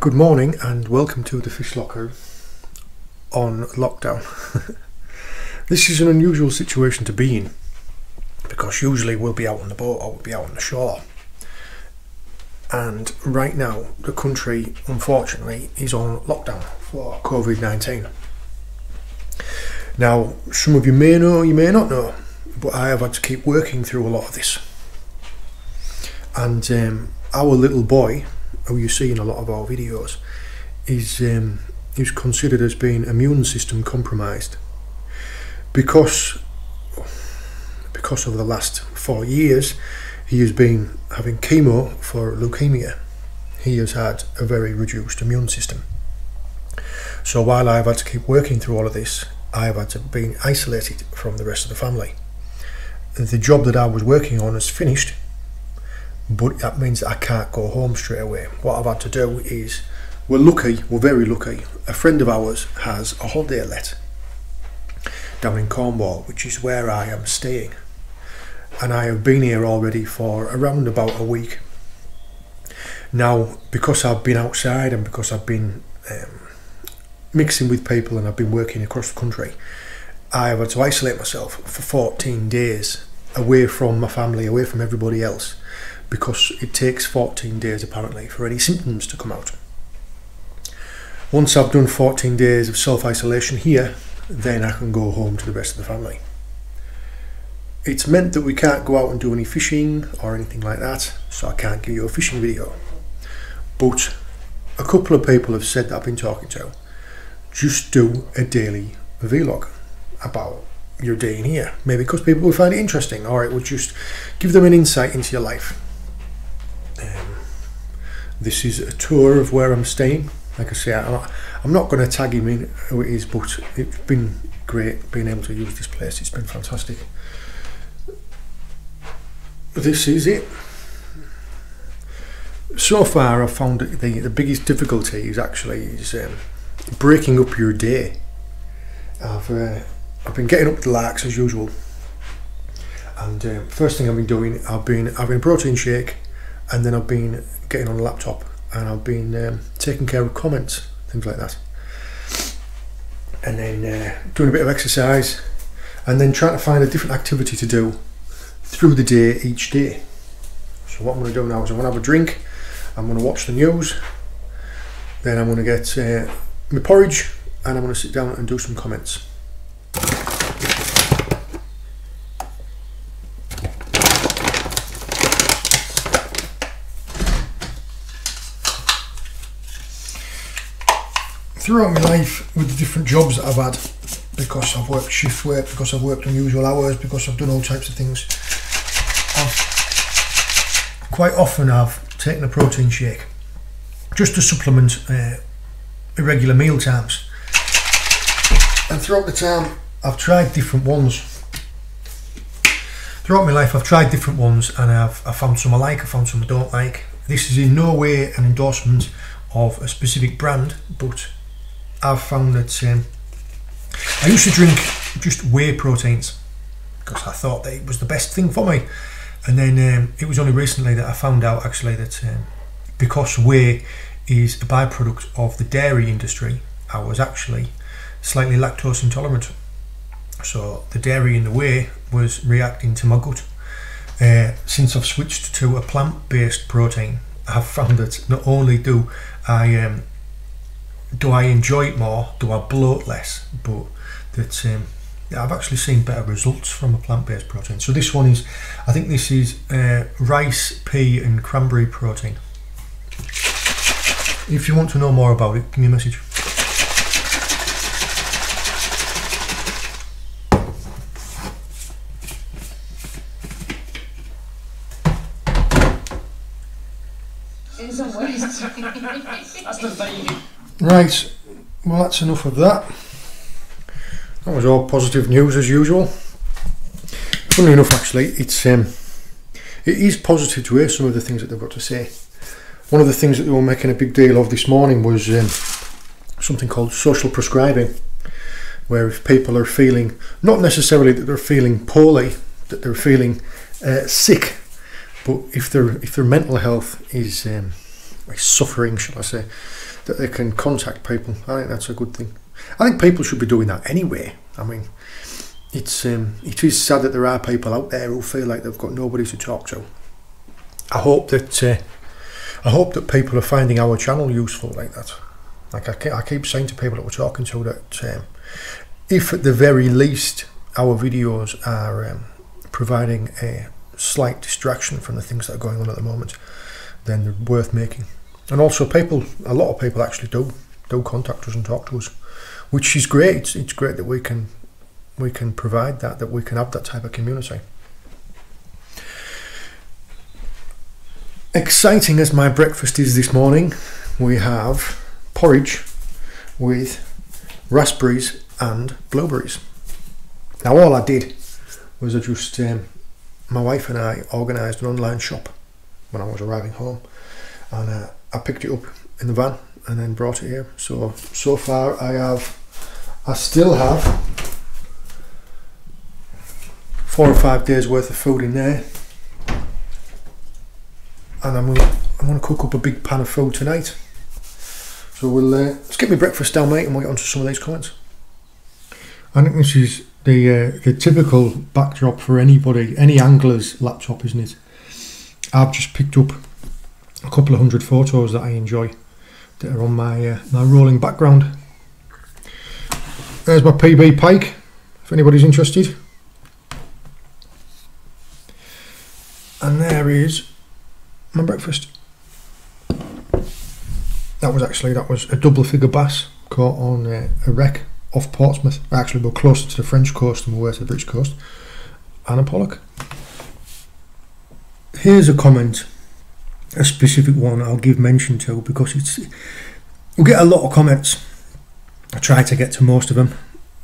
Good morning and welcome to the Fish Locker on lockdown. this is an unusual situation to be in because usually we'll be out on the boat or we'll be out on the shore. And right now, the country unfortunately is on lockdown for COVID 19. Now, some of you may know, you may not know, but I have had to keep working through a lot of this. And um, our little boy, who you see in a lot of our videos, is um, is considered as being immune system compromised because because of the last four years he has been having chemo for leukemia. He has had a very reduced immune system. So while I've had to keep working through all of this, I've had to be isolated from the rest of the family. The job that I was working on is finished but that means that I can't go home straight away. What I've had to do is, we're lucky, we're very lucky. A friend of ours has a holiday let down in Cornwall, which is where I am staying. And I have been here already for around about a week. Now, because I've been outside and because I've been um, mixing with people and I've been working across the country, I have had to isolate myself for 14 days away from my family, away from everybody else because it takes 14 days apparently for any symptoms to come out. Once I've done 14 days of self-isolation here, then I can go home to the rest of the family. It's meant that we can't go out and do any fishing or anything like that, so I can't give you a fishing video. But a couple of people have said that I've been talking to, just do a daily vlog about your day in here. Maybe because people will find it interesting, or it would just give them an insight into your life. Um, this is a tour of where I'm staying. Like I say, I'm not, I'm not going to tag him in who it is, but it's been great being able to use this place. It's been fantastic. This is it. So far, I've found the, the biggest difficulty is actually is um, breaking up your day. I've uh, I've been getting up with the larks as usual, and uh, first thing I've been doing, I've been having a protein shake and then I've been getting on a laptop and I've been um, taking care of comments, things like that. And then uh, doing a bit of exercise and then trying to find a different activity to do through the day each day. So what I'm going to do now is I'm going to have a drink, I'm going to watch the news, then I'm going to get uh, my porridge and I'm going to sit down and do some comments. Throughout my life with the different jobs that I've had, because I've worked shift work, because I've worked unusual hours, because I've done all types of things, I've quite often I've taken a protein shake just to supplement uh, irregular meal times. And throughout the time, I've tried different ones. Throughout my life, I've tried different ones, and I've I found some I like, I found some I don't like. This is in no way an endorsement of a specific brand, but I've found that um, I used to drink just whey proteins because I thought that it was the best thing for me. And then um, it was only recently that I found out actually that um, because whey is a byproduct of the dairy industry, I was actually slightly lactose intolerant. So the dairy in the whey was reacting to my gut. Uh, since I've switched to a plant-based protein, I've found that not only do I um, do I enjoy it more? Do I bloat less? But that um, I've actually seen better results from a plant-based protein. So this one is, I think this is uh, rice, pea and cranberry protein. If you want to know more about it, give me a message. That's the baby. Right, well that's enough of that. That was all positive news as usual. Funnily enough, actually, it's um, it is positive to hear some of the things that they've got to say. One of the things that they were making a big deal of this morning was um, something called social prescribing, where if people are feeling not necessarily that they're feeling poorly, that they're feeling uh, sick, but if their if their mental health is um, is suffering, shall I say, that they can contact people. I think that's a good thing. I think people should be doing that anyway. I mean, it's um, it is sad that there are people out there who feel like they've got nobody to talk to. I hope that uh, I hope that people are finding our channel useful like that. Like I keep, I keep saying to people that we're talking to that um, if at the very least our videos are um, providing a slight distraction from the things that are going on at the moment, then they're worth making. And also, people, a lot of people actually do do contact us and talk to us, which is great. It's, it's great that we can we can provide that, that we can have that type of community. Exciting as my breakfast is this morning, we have porridge with raspberries and blueberries. Now, all I did was I just, um, my wife and I organised an online shop when I was arriving home, and uh, I picked it up in the van and then brought it here. So, so far, I have, I still have four or five days worth of food in there, and I'm gonna, I'm gonna cook up a big pan of food tonight. So we'll uh, let's get my breakfast down, mate, and we'll get onto some of these comments. I think this is the uh, the typical backdrop for anybody, any angler's laptop, isn't it? I've just picked up a couple of hundred photos that I enjoy that are on my uh, my rolling background. There's my PB Pike, if anybody's interested. And there is my breakfast. That was actually that was a double figure bass caught on uh, a wreck off Portsmouth. Actually, we're closer to the French coast than we were to the British coast. And a pollock. Here's a comment, a specific one I'll give mention to because it's we get a lot of comments. I try to get to most of them.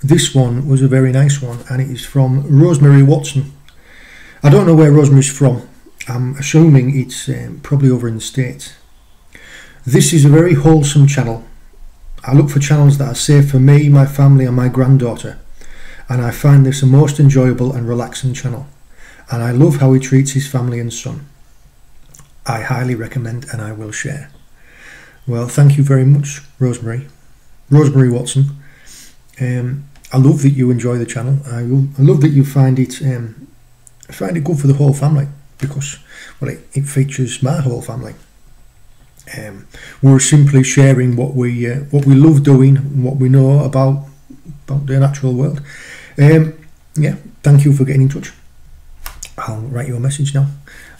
This one was a very nice one, and it is from Rosemary Watson. I don't know where Rosemary's from. I'm assuming it's um, probably over in the States. This is a very wholesome channel I look for channels that are safe for me, my family, and my granddaughter, and I find this a most enjoyable and relaxing channel. And I love how he treats his family and son. I highly recommend and I will share. Well, thank you very much, Rosemary. Rosemary Watson. Um, I love that you enjoy the channel. I, I love that you find it um, find it good for the whole family because well, it, it features my whole family. Um, we're simply sharing what we uh, what we love doing, what we know about about the natural world. Um, yeah, thank you for getting in touch. I'll write you a message now.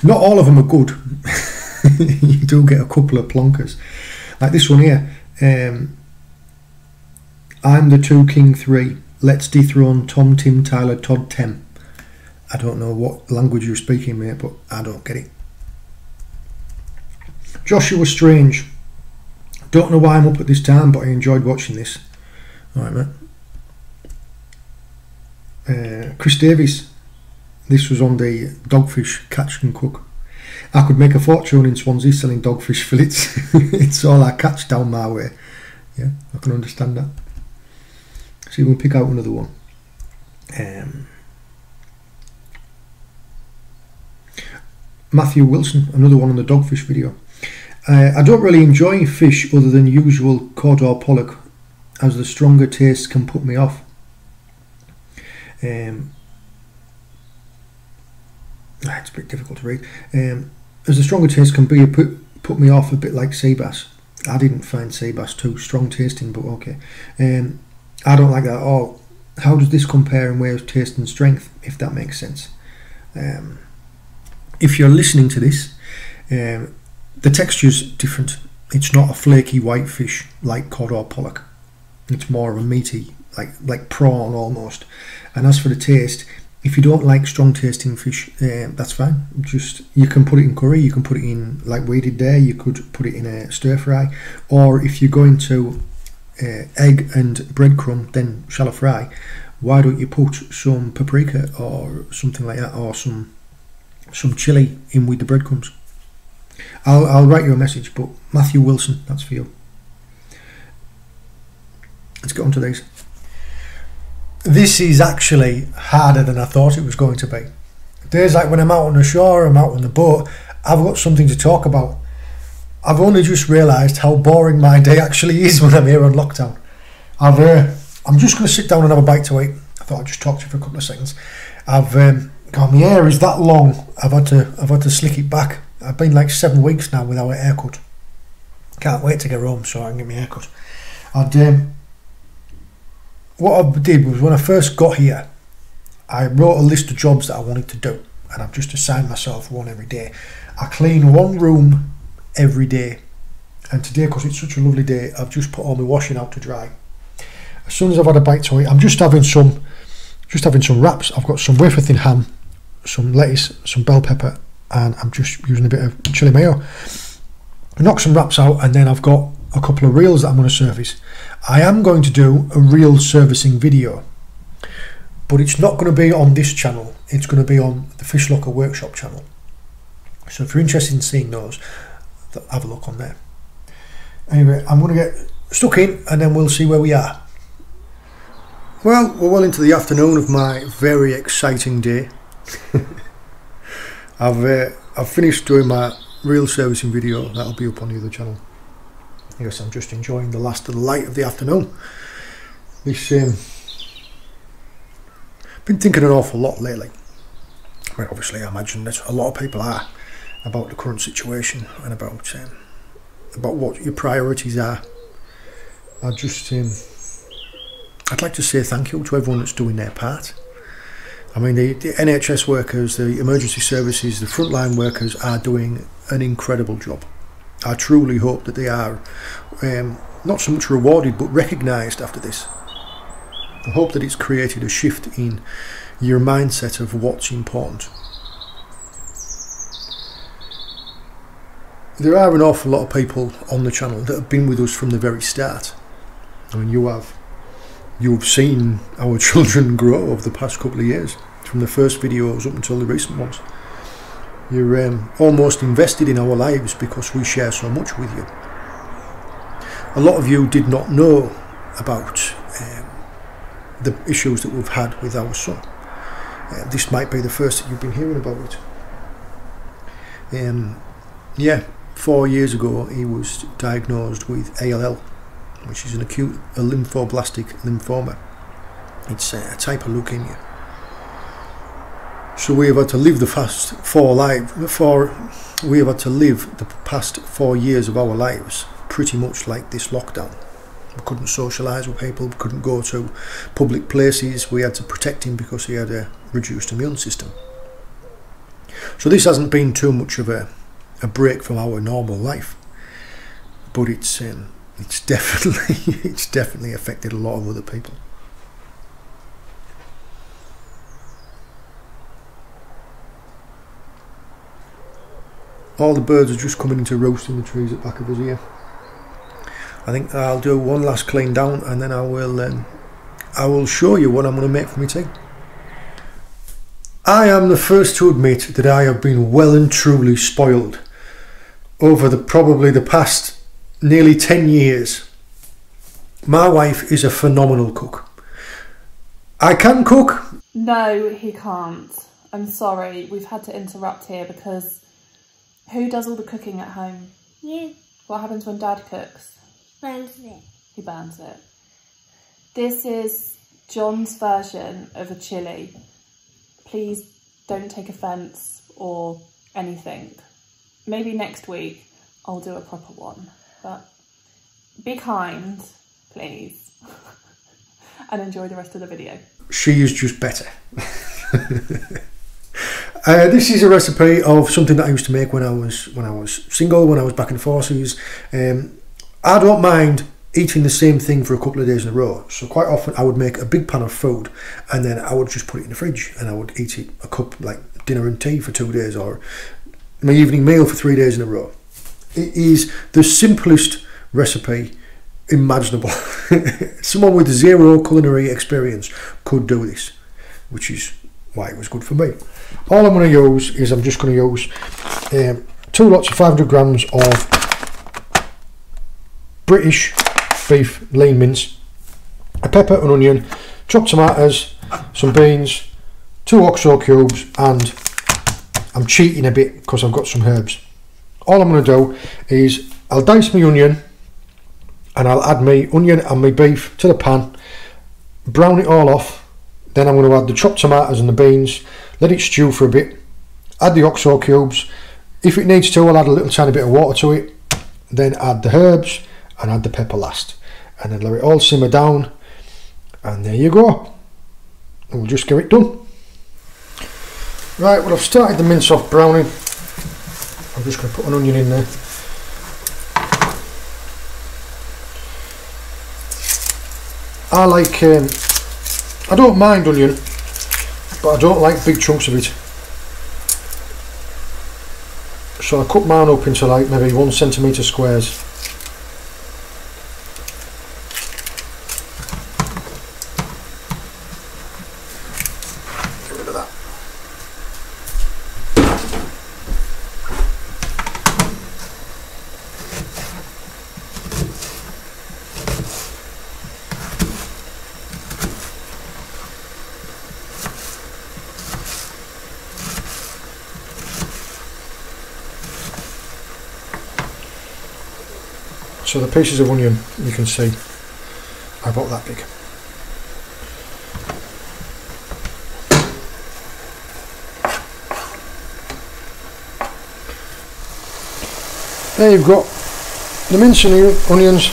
Not all of them are good. you do get a couple of plonkers, like this one here. Um, I'm the two king three. Let's dethrone Tom, Tim, Tyler, Todd, Tem. I don't know what language you're speaking, mate, but I don't get it. Joshua Strange. Don't know why I'm up at this time, but I enjoyed watching this. Alright, mate. Uh, Chris Davies. This was on the dogfish catch and cook. I could make a fortune in Swansea selling dogfish fillets. it's all I catch down my way. Yeah, I can understand that. See, we'll pick out another one. Um, Matthew Wilson, another one on the dogfish video. Uh, I don't really enjoy fish other than usual cod or pollock, as the stronger taste can put me off. Um, it's a bit difficult to read. Um, as a stronger taste can be, put put me off a bit like sea bass. I didn't find sea bass too strong tasting, but okay. Um, I don't like that at all. How does this compare in way of taste and strength, if that makes sense? Um, if you're listening to this, um, the texture's different. It's not a flaky white fish like cod or pollock. It's more of a meaty, like like prawn almost. And as for the taste, if you don't like strong tasting fish, uh, that's fine. Just you can put it in curry, you can put it in like we did there. You could put it in a stir fry, or if you're going to uh, egg and breadcrumb, then shallow fry. Why don't you put some paprika or something like that, or some some chili in with the breadcrumbs? I'll, I'll write you a message, but Matthew Wilson, that's for you. Let's get on to these. This is actually harder than I thought it was going to be. Days like when I'm out on the shore, I'm out on the boat, I've got something to talk about. I've only just realised how boring my day actually is when I'm here on lockdown. I've, uh, I'm just going to sit down and have a bite to eat. I thought I'd just talk to you for a couple of seconds. I've um, my hair is that long. I've had to I've had to slick it back. I've been like seven weeks now without a haircut. Can't wait to get home so I can get my haircut. And um, what I did was when I first got here, I wrote a list of jobs that I wanted to do, and I've just assigned myself one every day. I clean one room every day. And today, because it's such a lovely day, I've just put all my washing out to dry. As soon as I've had a bite to eat, I'm just having some, just having some wraps. I've got some wafer thin ham, some lettuce, some bell pepper, and I'm just using a bit of chili mayo. Knock some wraps out, and then I've got a couple of reels that I'm going to service. I am going to do a reel servicing video, but it's not going to be on this channel. It's going to be on the Fish Locker Workshop channel. So if you're interested in seeing those, have a look on there. Anyway, I'm going to get stuck in and then we'll see where we are. Well, we're well into the afternoon of my very exciting day. I've uh, I've finished doing my reel servicing video. That'll be up on the other channel. Yes, I'm just enjoying the last of the light of the afternoon. This um, been thinking an awful lot lately. I mean, obviously, I imagine that a lot of people are about the current situation and about um, about what your priorities are. I just um, I'd like to say thank you to everyone that's doing their part. I mean, the, the NHS workers, the emergency services, the frontline workers are doing an incredible job. I truly hope that they are um, not so much rewarded but recognised after this. I hope that it's created a shift in your mindset of what's important. there are an awful lot of people on the channel that have been with us from the very start. I mean, you have you've seen our children grow over the past couple of years, from the first videos up until the recent ones. You're um, almost invested in our lives because we share so much with you. A lot of you did not know about um, the issues that we've had with our son. Uh, this might be the first that you've been hearing about it. Um, yeah, four years ago he was diagnosed with ALL, which is an acute a lymphoblastic lymphoma. It's a, type of leukemia. So we have had to live the past four lives, four, we have had to live the past four years of our lives pretty much like this lockdown. We couldn't socialise with people, we couldn't go to public places, we had to protect him because he had a reduced immune system. So this hasn't been too much of a a break from our normal life. But it's um, it's definitely it's definitely affected a lot of other people. All the birds are just coming into roost in the trees at the back of us here. I think I'll do one last clean down and then I will um, I will show you what I'm going to make for my tea. I am the first to admit that I have been well and truly spoiled over the probably the past nearly 10 years. My wife is a phenomenal cook. I can cook. No, he can't. I'm sorry, we've had to interrupt here because who does all the cooking at home? You. What happens when dad cooks? Burns it. He burns it. This is John's version of a chili. Please don't take offence or anything maybe next week I'll do a proper one. But be kind, please, and enjoy the rest of the video. She is just better. Uh, this is a recipe of something that I used to make when I was when I was single, when I was back in the forces. Um, I don't mind eating the same thing for a couple of days in a row. So quite often I would make a big pan of food and then I would just put it in the fridge and I would eat it a cup like dinner and tea for two days or my evening meal for three days in a row. It is the simplest recipe imaginable. Someone with zero culinary experience could do this, which is why it was good for me. All I'm going to use is I'm just going to use um, two lots of 500 grams of British beef lean mince, a pepper, an onion, chopped tomatoes, some beans, two oxo cubes and I'm cheating a bit because I've got some herbs. All I'm going to do is I'll dice my onion and I'll add my onion and my beef to the pan, brown it all off. Then I'm going to add the chopped tomatoes and the beans, let it stew for a bit, add the oxo cubes. If it needs to, I'll add a little tiny bit of water to it, then add the herbs and add the pepper last. And then let it all simmer down. And there you go. And we'll just get it done. Right, well I've started the mince off browning. I'm just going to put an onion in there. I like, um, I don't mind onion, but I don't like big chunks of it. So I cut mine up into like maybe one centimetre squares. So the pieces of onion you can see are about that big. There you've got the onion- onions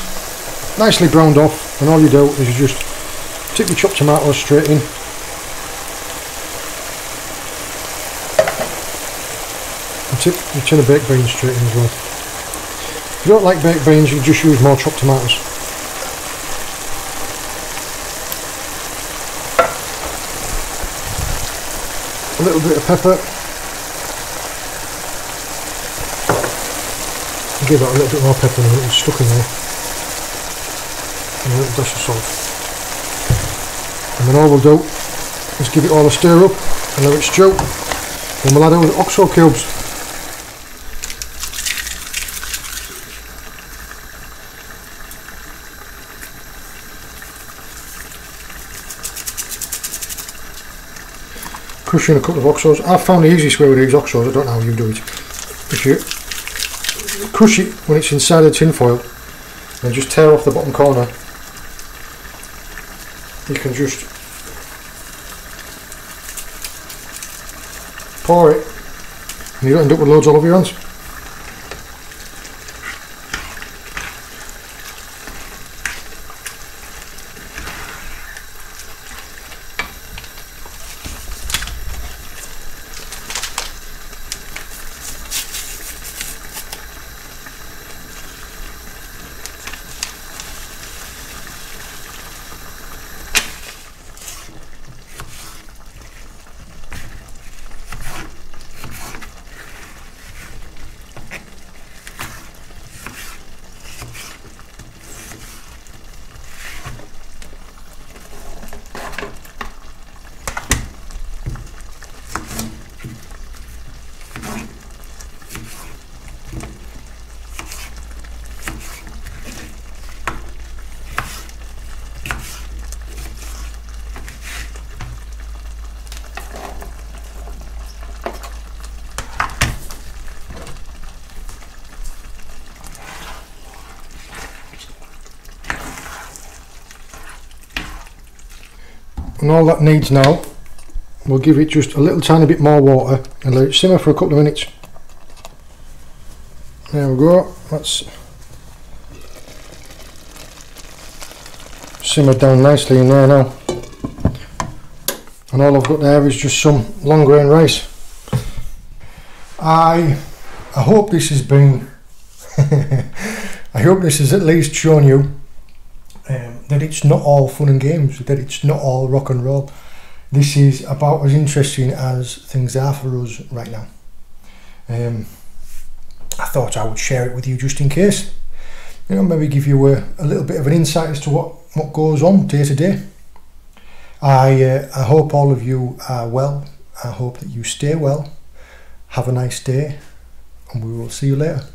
nicely browned off and all you do is you just stick your chopped tomatoes straight in and tip your tin of baked beans straight in as well. If you don't like baked beans, you just use more chopped tomatoes. A little bit of pepper. Give that a little bit more pepper and it's stuck in there. And a little dash of salt. And then all we'll do is give it all a stir up and let it stew. Then we'll add our oxo cubes. Crush in a couple of oxos. I've found the easiest way with these oxos, I don't know how you do it. If you crush it when it's inside the tin foil and just tear off the bottom corner, you can just pour it and you don't end up with loads all over your hands. And all that needs now we'll give it just a little tiny bit more water and let it simmer for a couple of minutes. There we go. That's simmered down nicely in there now. And all I've got there is just some long grain rice. I I hope this has been I hope this has at least shown you that it's not all fun and games, that it's not all rock and roll. This is about as interesting as things are for us right now. Um, I thought I would share it with you just in case. You know, maybe give you a, a little bit of an insight as to what, what goes on day to day. I, uh, I hope all of you are well. I hope that you stay well. Have a nice day, and we will see you later.